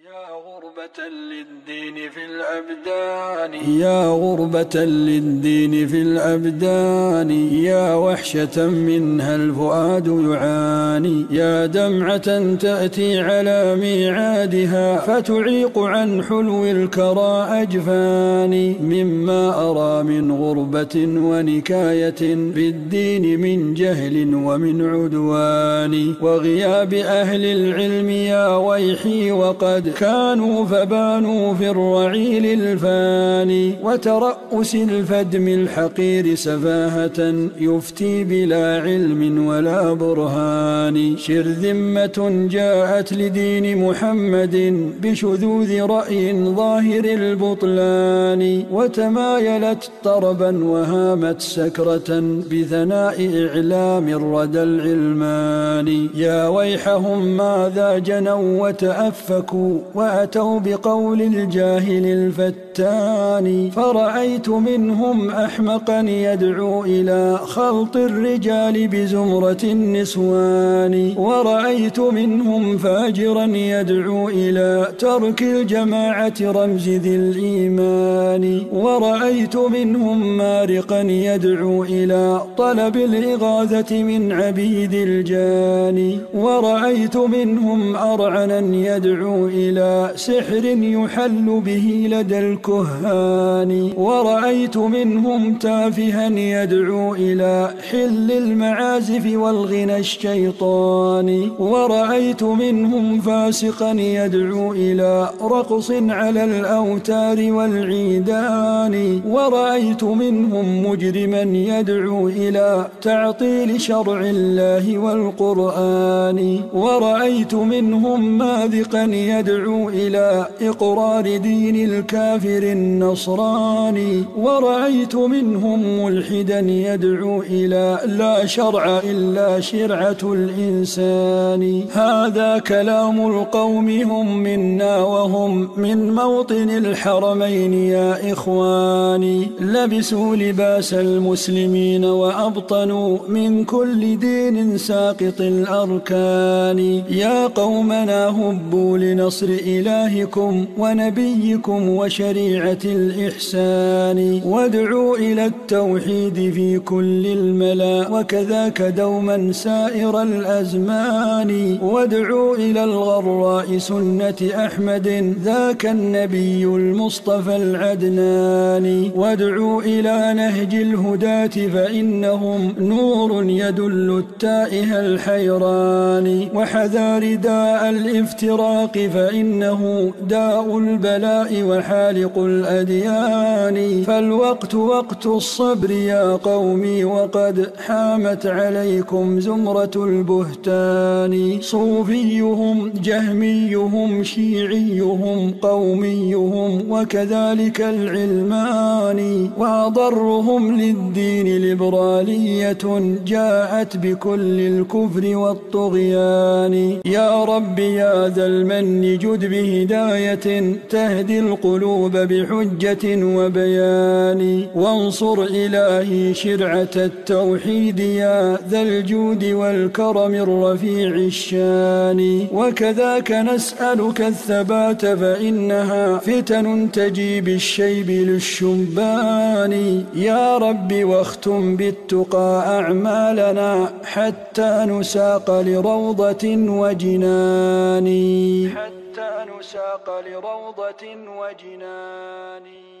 يا غربة للدين في الأبدان. يا غربة للدين في الأبدان. يا وحشة منها الفؤاد يعاني. يا دمعة تأتي على ميعادها فتعيق عن حلو الكرى أجفاني مما أرى من غربة ونكاية بالدين من جهل ومن عدوان. وغياب أهل العلم يا ويحي وقد كانوا فبانوا في الرعيل الفاني وترأس الفدم الحقير سفاهة يفتي بلا علم ولا برهان. شرذمة جاءت لدين محمد بشذوذ رأي ظاهر البطلان. وتمايلت طربا وهامت سكرة بثناء إعلام الردى العلمان. يا ويحهم ماذا جنوا وتأفكوا وأتوا بقول الجاهل الفتان فرأيت منهم أحمقا يدعو إلى خلط الرجال بزمرة النسوان ورأيت منهم فاجرا يدعو إلى ترك الجماعة رمز ذي الإيمان ورأيت منهم مارقا يدعو إلى طلب الإغاثة من عبيد الجاني ورأيت منهم أرعنا يدعو إلى سحر يحل به لدى الكهان. ورأيت منهم تافها يدعو إلى حل المعازف والغنى الشيطاني ورأيت منهم فاسقا يدعو إلى رقص على الأوتار والعيدان. ورأيت منهم مجرما يدعو إلى تعطيل شرع الله والقرآن. ورأيت منهم ماذقا يدعو إلى إقرار دين الكافر النصراني. ورأيت منهم ملحدا يدعو إلى لا شرع إلا شرعة الإنسان. هذا كلام القوم هم منا وهم من موطن الحرمين يا إخواني. لبسوا لباس المسلمين وأبطنوا من كل دين ساقط الأركان. يا قومنا هبوا لنصر إلهكم ونبيكم وشريعة الإحسان. وادعوا إلى التوحيد في كل الملا وكذاك دوما سائر الأزمان. وادعوا إلى الغراء سنة أحمد ذاك النبي المصطفى العدنان. وادعوا إلى نهج الهداة فإنهم نور يدل التائه الحيران. وحذار داء الافتراق فإنه داء البلاء وحالق الأديان. فالوقت وقت الصبر يا قومي وقد حامت عليكم زمرة البهتان. صوفيهم جهميهم شيعيهم قوميهم وكذلك العلمان. وأضرهم للدين ليبرالية جاءت بكل الكفر والطغيان. يا رب يا ذا المن جد بهداية تهدي القلوب بحجة وبيان. وانصر إلهي شرعة التوحيد يا ذا الجود والكرم الرفيع الشان. وكذاك نسألك الثبات فإنها فتن تجي بالشيب للشبان يا رب واختم بالتقى أعمالنا حتى نساق لروضة وجنان. حتى نساق لروضة وجنان.